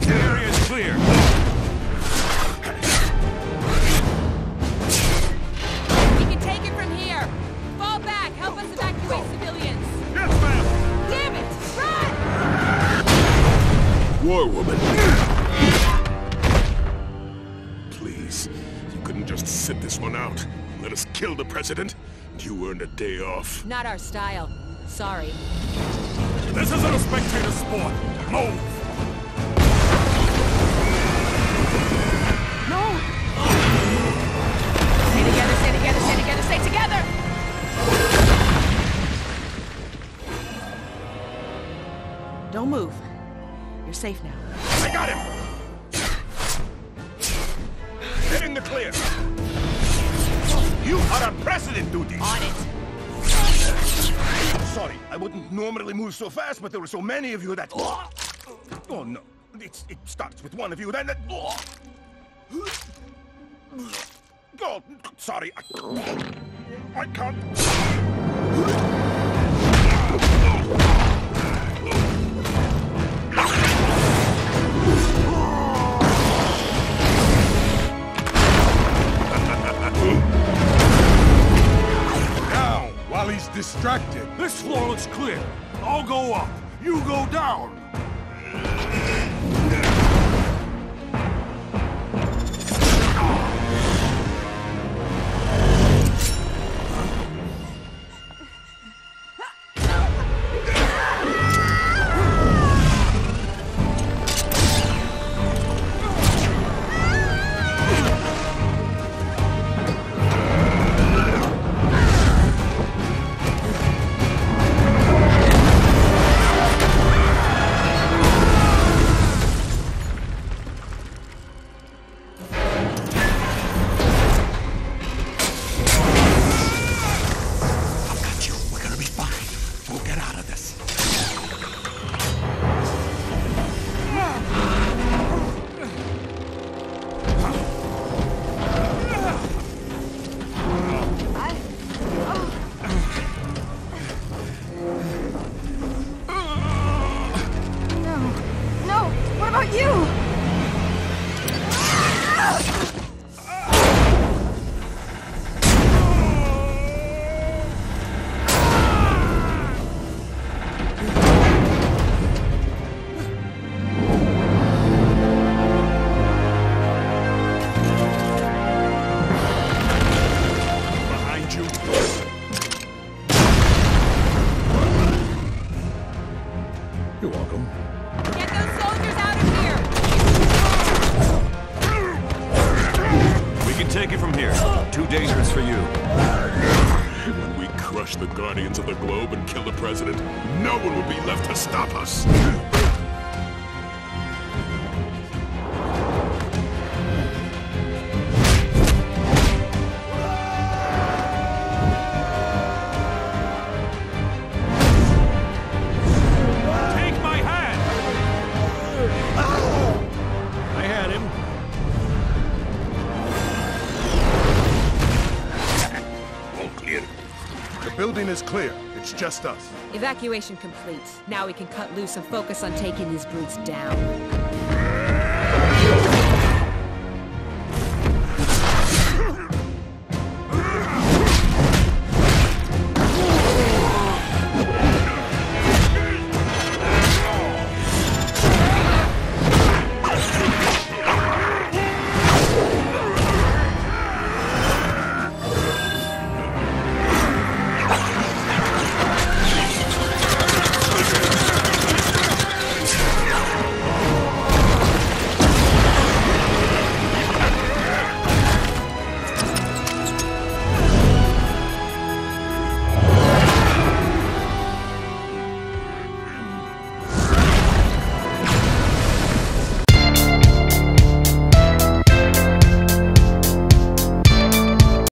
The area is clear. War woman. Please, you couldn't just this one out. Let us kill the President. You a day off. Not our style. Sorry. This isn't a spectator sport. Move! Don't move. You're safe now. I got him! Get in the clear! You are on president duty! On it. Sorry, I wouldn't normally move so fast, but there were so many of you that... Oh, no. It's, it starts with one of you, then... Oh, sorry. I, I can't... distracted, This floor looks clear. I'll go up. You go down. No. No. What about you? You're welcome. Get those soldiers out of here! We can take it from here. Too dangerous for you. When we crush the Guardians of the Globe and kill the president, no one will be left to stop us. building is clear. It's just us. Evacuation complete. Now we can cut loose and focus on taking these brutes down.